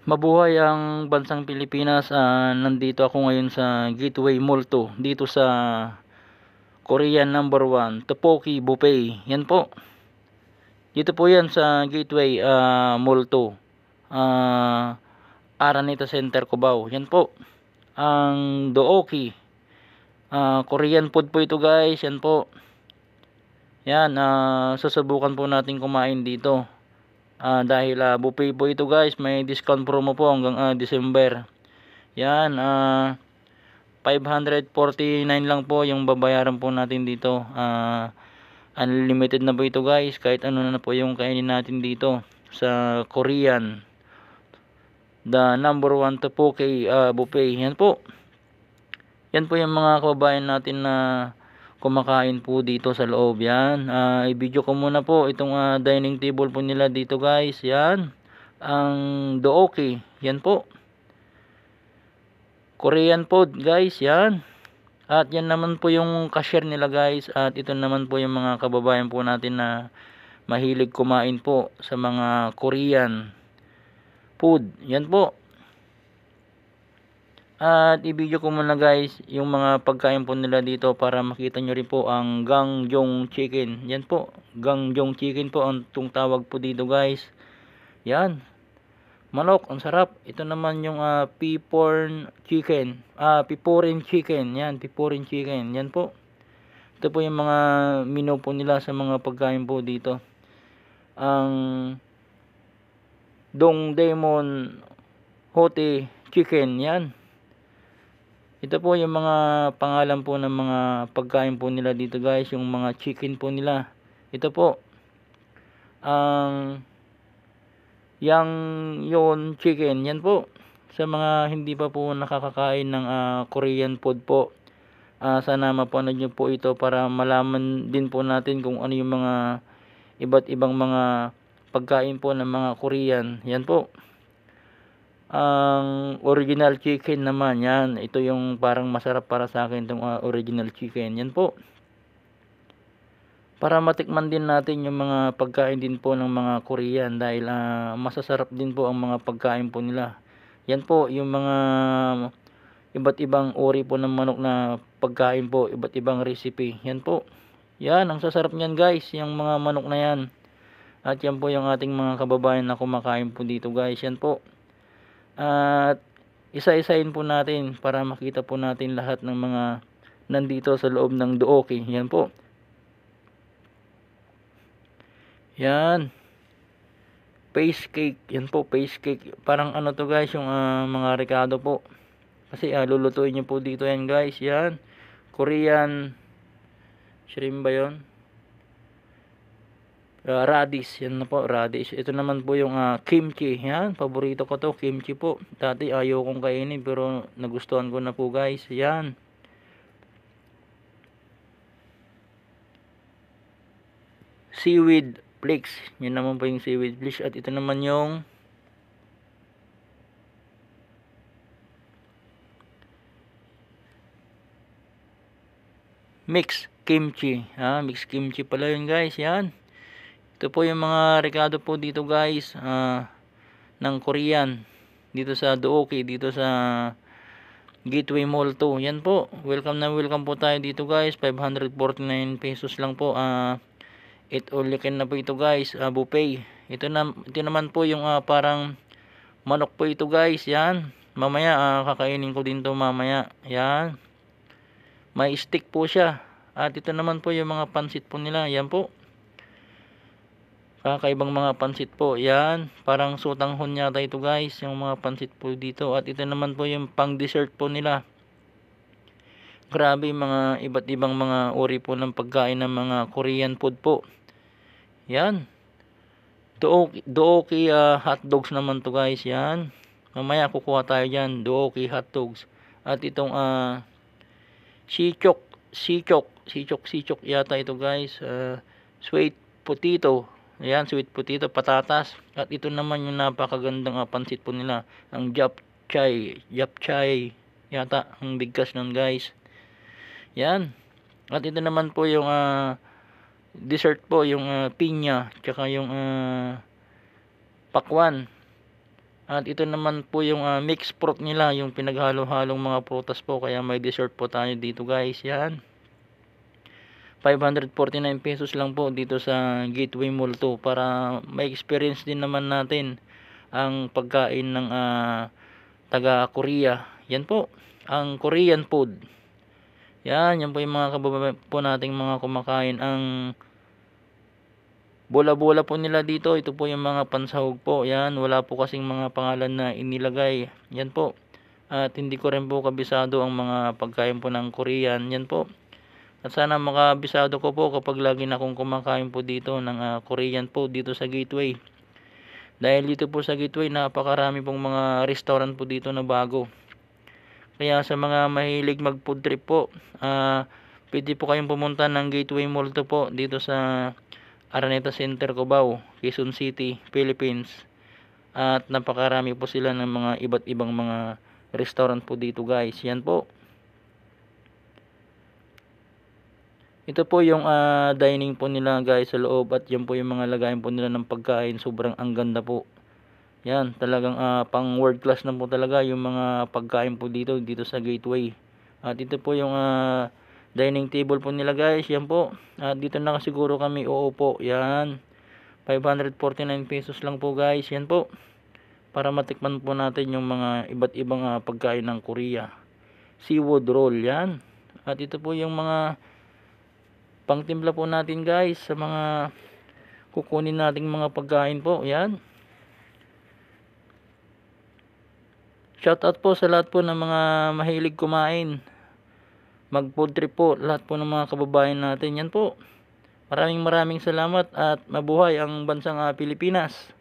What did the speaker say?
Mabuhay ang bansang Pilipinas. Ah, nandito ako ngayon sa Gateway Mall 2 dito sa Korean number 1, Topoki Buffet. Yan po. Dito po yan sa Gateway ah, Mall 2. Ah, Araneta Center Cubao. Yan po. Ang Dooki. Ah, Korean food po ito guys. Yan po. Yan, ah, susubukan po natin kumain dito. Ah, dahil uh, buffet po ito guys, may discount promo po hanggang uh, December. Yan, uh, 549 lang po yung babayaran po natin dito. Uh, unlimited na po ito guys, kahit ano na po yung kainin natin dito sa Korean. The number one to po kay uh, buffet. Yan po. Yan po yung mga kababayan natin na kumakain po dito sa loob yan. Uh, i-video ko muna po itong uh, dining table po nila dito guys. Yan. Ang dooki yan po. Korean food guys. Yan. At yan naman po yung cashier nila guys. At ito naman po yung mga kababayan po natin na mahilig kumain po sa mga Korean food. Yan po at i-video ko muna guys yung mga pagkain po nila dito para makita nyo rin po ang gangjong chicken. Yan po, gangjong chicken po ang tung tawag po dito guys. Yan. Manok, ang sarap. Ito naman yung uh, piporn chicken. Ah, piporin chicken. Yan, piporin chicken. Yan po. Ito po yung mga menu po nila sa mga pagkain po dito. Ang Dong Demon Hote Chicken. Yan ito po yung mga pangalan po ng mga pagkain po nila dito guys. Yung mga chicken po nila. Ito po. Ang yang yon chicken. Yan po. Sa mga hindi pa po nakakakain ng uh, Korean food po uh, sana mapanood nyo po ito para malaman din po natin kung ano yung mga iba't ibang mga pagkain po ng mga Korean. Yan po ang original chicken naman yan. Ito yung parang masarap para sa akin itong uh, original chicken. Yan po. Para matikman din natin yung mga pagkain din po ng mga Korean dahil uh, masasarap din po ang mga pagkain po nila. Yan po yung mga iba't ibang uri po ng manok na pagkain po iba't ibang recipe. Yan po. Yan ang sasarap niyan guys yung mga manok na yan. At yan po yung ating mga kababayan na kumakain po dito guys. Yan po at isa-isahin po natin para makita po natin lahat ng mga nandito sa loob ng Dooki. Yan po. Yan. Paste cake. Yan po, paste cake. Parang ano to guys, yung uh, mga rekado po. Kasi uh, lulutuin nyo po dito yan guys. Yan. Korean shrimp ba yun? Uh, radish. Yan na po radish. Ito naman po yung uh, kimchi. Yan paborito ko to kimchi po. Dati ayaw kong kainin pero nagustuhan ko na po guys. Yan. Seaweed flakes. Yan naman po yung seaweed flakes. At ito naman yung mix kimchi. Ha mix kimchi pala yun guys. Yan ito po yung mga rekado po dito guys uh, ng Korean. Dito sa Dooki dito sa Gateway Mall 2 yan po welcome na welcome po tayo dito guys. 549 pesos lang po uh, it all you can na po ito guys uh, buffet. Ito, na, ito naman po yung uh, parang manok po ito guys. Yan mamaya uh, kakainin ko din to mamaya. Yan may stick po siya. At ito naman po yung mga pansit po nila. Yan po kakaibang mga pansit po. Yan parang sutang hon yata ito guys yung mga pansit po dito. At ito naman po yung pang dessert po nila. Grabe mga iba't ibang mga uri po ng pagkain ng mga Korean food po. Yan. Dooki, Dooki uh, hot dogs naman to guys. Yan. Mamaya kukuha tayo dyan. Dooki hot dogs. At itong uh, Sichok Sichok Sichok Sichok yata ito guys. Uh, sweet potato Ayan, sweet potato, patatas. At ito naman yung napakagandang uh, pansit po nila. Ang japchay, japchay. Yata, ang bigkas nun guys. Yan. At ito naman po yung uh, dessert po, yung uh, pinya, tsaka yung uh, pakwan. At ito naman po yung ah, mixed fruit nila, yung pinaghalo-halong mga prutas po. Kaya may dessert po tayo dito guys. Yan. 549 pesos lang po dito sa Gateway Mall 2 para may experience din naman natin ang pagkain ng ah, taga Korea. Yan po, ang Korean food. Yan, yan po yung mga kababayan po nating mga kumakain. Ang bola-bola po nila dito, ito po yung mga pansahog po. Yan, wala po kasing mga pangalan na inilagay. Yan po. At hindi ko rin po kabisado ang mga pagkain po ng Korean. Yan po. At sana makabisado ko po kapag lagi na akong kumakain po dito ng ah, Korean food dito sa Gateway. Dahil dito po sa Gateway napakarami pong mga restaurant po dito na bago. Kaya sa mga mahilig mag food trip po, ah pwede po kayong pumunta ng Gateway Mall to po dito sa Araneta Center, Cubao, Quezon City, Philippines. At napakarami po sila ng mga iba't ibang mga restaurant po dito guys. Yan po. Ito po yung ah, dining po nila guys sa loob at yan po yung mga lagayan po nila ng pagkain. Sobrang ang ganda po. Yan, talagang ah, pang world class na po talaga yung mga pagkain po dito dito sa Gateway. At ito po yung ah, dining table po nila guys. Yan po. At dito na siguro kami uupo. Yan. 549 pesos lang po guys. Yan po. Para matikman po natin yung mga iba't ibang ah, pagkain ng Korea. Seafood roll. Yan. At ito po yung mga pangtimpla po natin guys sa mga kukunin nating mga pagkain po. Yan. Shoutout po sa lahat po ng mga mahilig kumain. Mag food trip po lahat po ng mga kababayan natin. Yan po. Maraming maraming salamat at mabuhay ang bansang ah, Pilipinas.